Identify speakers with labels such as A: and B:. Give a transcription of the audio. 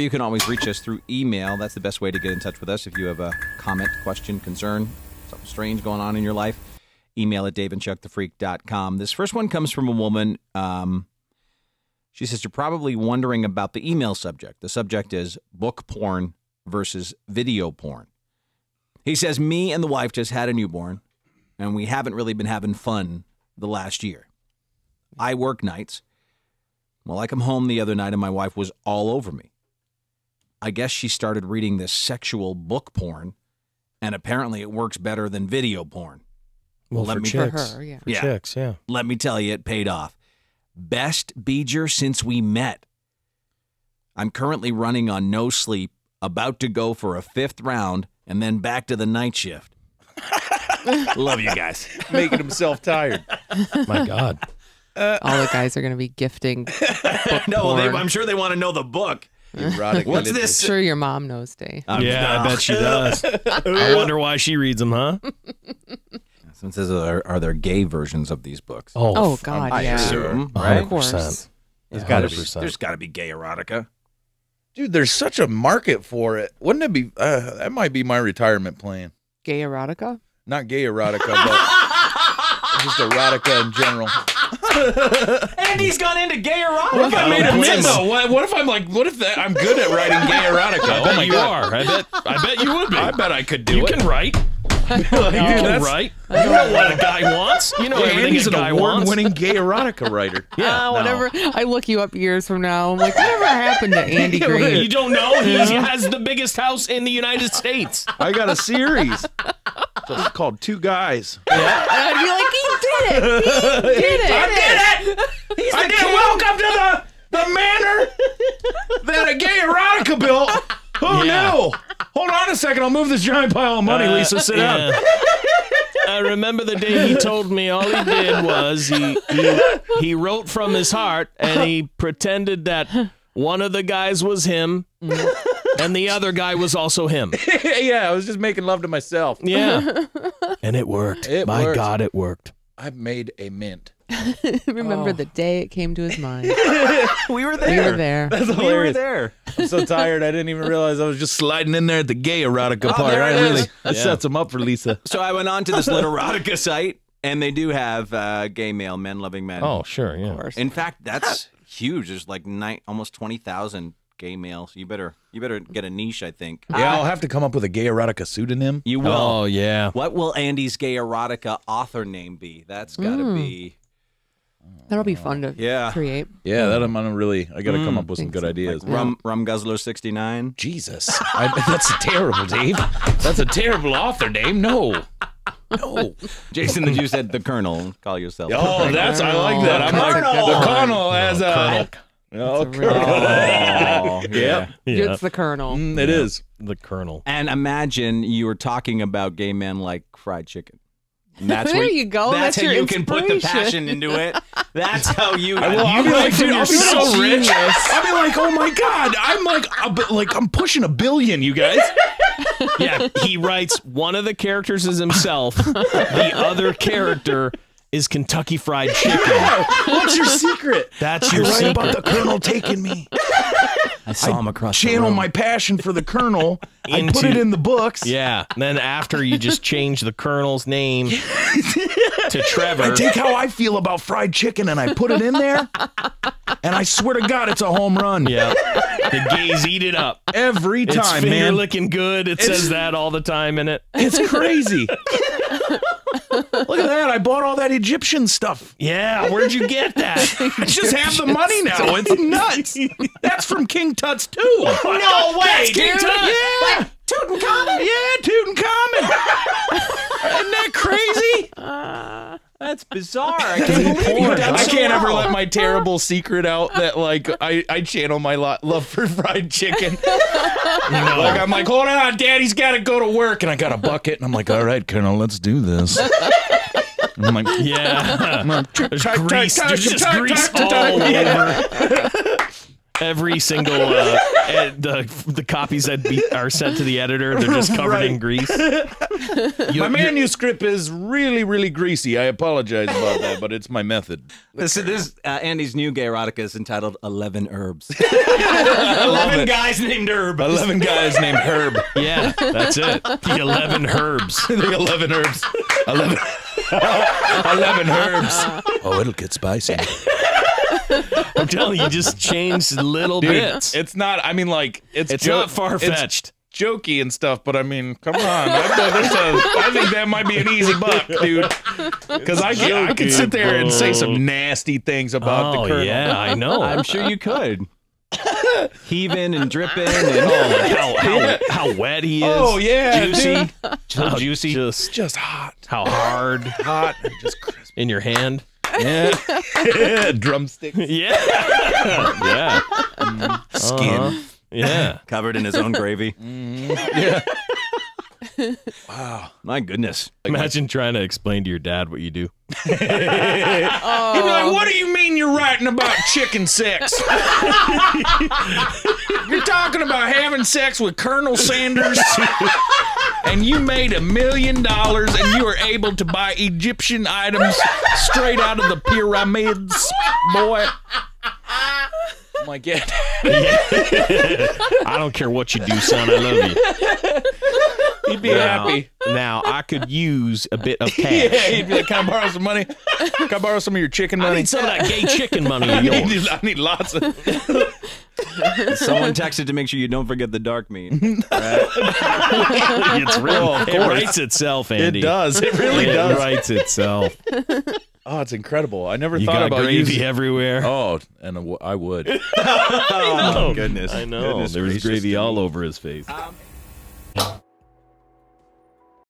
A: You can always reach us through email. That's the best way to get in touch with us if you have a comment, question, concern, something strange going on in your life. Email at daveandchuckthefreak.com. This first one comes from a woman. Um, she says, You're probably wondering about the email subject. The subject is book porn versus video porn. He says, Me and the wife just had a newborn, and we haven't really been having fun the last year. I work nights. Well, I come home the other night and my wife was all over me. I guess she started reading this sexual book porn, and apparently it works better than video porn.
B: Well,
A: Let
B: for
A: me-
B: chicks.
C: For her, yeah.
B: For
A: Yeah.
B: chicks, yeah.
A: Let me tell you, it paid off. Best beeger since we met. I'm currently running on no sleep, about to go for a fifth round, and then back to the night shift. Love you guys.
D: Making himself tired.
B: My God.
C: All the guys are going to be gifting.
A: no, they. I'm sure they want to know the book.
D: Erotic
A: What's
D: literature.
A: this?
C: Sure, your mom knows, Dave.
A: I'm-
B: yeah, I bet she does. I wonder why she reads them, huh?
A: Someone says, are, are there gay versions of these books?
B: Oh,
C: Oh God,
A: I
C: yeah.
A: assume, right?
B: hundred
C: Of course.
B: percent.
A: There's
B: Yeah,
A: got to be. There's got to be gay erotica.
D: Dude, there's such a market for it. Wouldn't it be? Uh, that might be my retirement plan.
C: Gay erotica.
D: Not gay erotica, but just erotica in general.
A: Andy's gone into gay erotica.
D: What if I made a
B: blame
D: mint
B: him.
D: though? What, what if I'm like, what if that, I'm good at writing gay erotica?
B: I
D: oh
B: bet
D: my
B: you
D: god,
B: are. I bet. I bet you would be.
D: I bet I could do
B: you
D: it.
B: You can write. you can
D: that's-
B: write. You know what a guy wants. You know
D: Yeah,
B: everything
D: Andy's
B: a
D: an
B: guy wants.
D: award-winning gay erotica writer.
B: Yeah.
C: Ah, whatever. I look you up years from now. I'm like, whatever happened to Andy Green?
B: You don't know he has the biggest house in the United States.
D: I got a series. So it's called Two Guys. Yeah.
C: And I'd be like, he did it. He did it.
D: I did it! I did. Welcome the manor that a gay erotica built. Who
B: Yeah.
D: knew? Hold on a second. I'll move this giant pile of money,
B: Uh,
D: Lisa. Sit down.
B: yeah. I remember the day he told me all he did was he, he he wrote from his heart and he pretended that one of the guys was him and the other guy was also him.
D: yeah, I was just making love to myself.
B: Yeah. And it worked.
D: It
B: My
D: worked.
B: God, it worked.
D: I've made a mint.
C: Remember the day it came to his mind.
A: We were there.
C: We were there.
D: That's
A: We were
D: hilarious.
A: there.
D: I'm so tired. I didn't even realize I was just sliding in there at the gay erotica part. I really
A: is.
D: that
B: Yeah.
D: sets them up for Lisa.
A: So I went on to this little erotica site, and they do have uh, gay male men loving men.
B: Oh, sure. Yeah.
C: Of course.
A: In fact, that's huge. There's like nine, almost twenty thousand gay males. You better, you better get a niche. I think
D: Yeah, I'll have to come up with a gay erotica pseudonym.
A: you will.
B: Oh, yeah.
A: What will Andy's gay erotica author name be? That's got to be.
C: That'll be fun to
A: Yeah.
C: create.
D: Yeah, that I'm gonna really. I got to come up with some good
C: so.
D: ideas.
A: Rum Rum Guzzler sixty nine.
D: Jesus, I, that's terrible, Dave. That's a terrible author name. No, no.
A: Jason the Jew said the Colonel. Call yourself.
D: Oh, that's I like that. I'm like
A: Colonel.
D: the Colonel as a.
B: Colonel.
D: Oh,
C: It's
A: Oh,
D: Yeah.
B: Yeah.
C: It's the Colonel.
D: Mm, it is.
B: The Colonel.
A: And imagine you were talking about gay men like fried chicken. And that's
C: There
A: where-
C: you go.
A: That's,
C: That's
A: how you can put the passion into it. That's how you.
D: Well, I'll
A: you
D: be like, dude, I'll be
A: you're
D: so rich. I'll be like, oh my god, I'm like, uh, a bi- like I'm pushing a billion, you guys.
B: Yeah. He writes one of the characters is himself, the other character is Kentucky Fried Chicken.
D: What's your secret?
B: That's
D: I
B: your
D: write
B: secret.
D: about the Colonel taking me.
A: I saw him across the
D: Channel my passion for the Colonel. I put it in the books.
B: Yeah. And then after you just change the Colonel's name to Trevor.
D: I take how I feel about fried chicken and I put it in there, and I swear to God, it's a home run.
B: yeah. The gays eat it up.
D: Every
B: It's
D: time,
B: finger
D: man.
B: looking good. It says that all the time in it.
D: It's crazy. Look at that. I bought all that Egyptian stuff.
B: Yeah. Where'd you get that?
D: I just have the money now. It's nuts. That's from King Tut's too.
B: no way,
D: King
B: dude.
D: Tut. Yeah. Tutankhamun. Yeah, Tutankhamun. Crazy?
A: That's bizarre. I can't believe you've done
D: I
A: so
D: can't ever let my terrible secret out that like I, I channel my lo- love for fried chicken. Like I'm like, hold on, Daddy's got to go to work, and I got a bucket, and I'm like, all right, Colonel, let's do this. I'm like,
B: Yeah.
D: I'm like,
B: There's
D: "Tuck, tuck,
B: grease. There's just grease
D: tuck, tuck,
B: all over. Every single uh, ed- the the copies that be, are sent to the editor, they're just covered in grease. You-
D: My
B: you-
D: manuscript is really, really greasy. I apologize about that, but it's my method.
A: This this uh, Andy's new gay erotica is entitled Eleven Herbs.
D: Eleven
A: guys named Herb.
D: Eleven guys named Herb.
B: yeah, that's it. The eleven herbs.
D: the eleven herbs. Eleven. Eleven herbs. Oh, it'll get spicy.
B: I'm telling you, you just change little
D: Dude,
B: bits.
D: it's not. I mean, like it's
B: It's
D: jo-
B: not far fetched.
D: Jokey and stuff, but I mean, come on. I, there's a, I think that might be an easy buck, dude. Because I can, I can sit there and say some nasty things about
B: Oh
D: the colonel.
B: yeah, I know.
A: I'm sure you could. Heaving and dripping and
B: Oh, like how, how, how wet he is.
D: Oh yeah,
B: juicy,
D: dude.
B: so juicy. Just
D: Just hot,
B: how hard
D: hot, and just crisp.
B: in your hand.
D: Yeah, drumsticks,
B: Yeah, yeah,
D: skin.
B: Uh-huh. yeah.
A: covered in his own gravy.
D: Yeah. Wow.
A: My goodness.
B: Imagine trying to explain to your dad what you do.
D: He'd be like, "What do you mean you're writing about chicken sex? you're talking about having sex with Colonel Sanders, and you made a million dollars, and you were able to buy Egyptian items straight out of the pyramids, boy." Oh my God.
B: I don't care what you do, son. I love you.
D: He'd be
B: Now-
D: happy.
B: Now I could use a bit of cash.
D: Yeah, he'd be like, "Can I borrow some money? Can I borrow some of your chicken money?
B: I need some of that gay chicken money of yours.
D: need, I need lots of.
A: Someone texted to make sure you don't forget the dark meat.
B: It's real.
D: Oh, of
B: it writes itself, Andy.
D: It does. It really
B: It
D: does.
B: It writes itself.
D: Oh, it's incredible. I never
B: You
D: thought
B: got
D: about
B: gravy
D: using.
B: everywhere.
D: Oh, and I w- I would.
A: oh, goodness.
B: I know.
A: Goodness
B: there was gravy all over his face.
A: Um,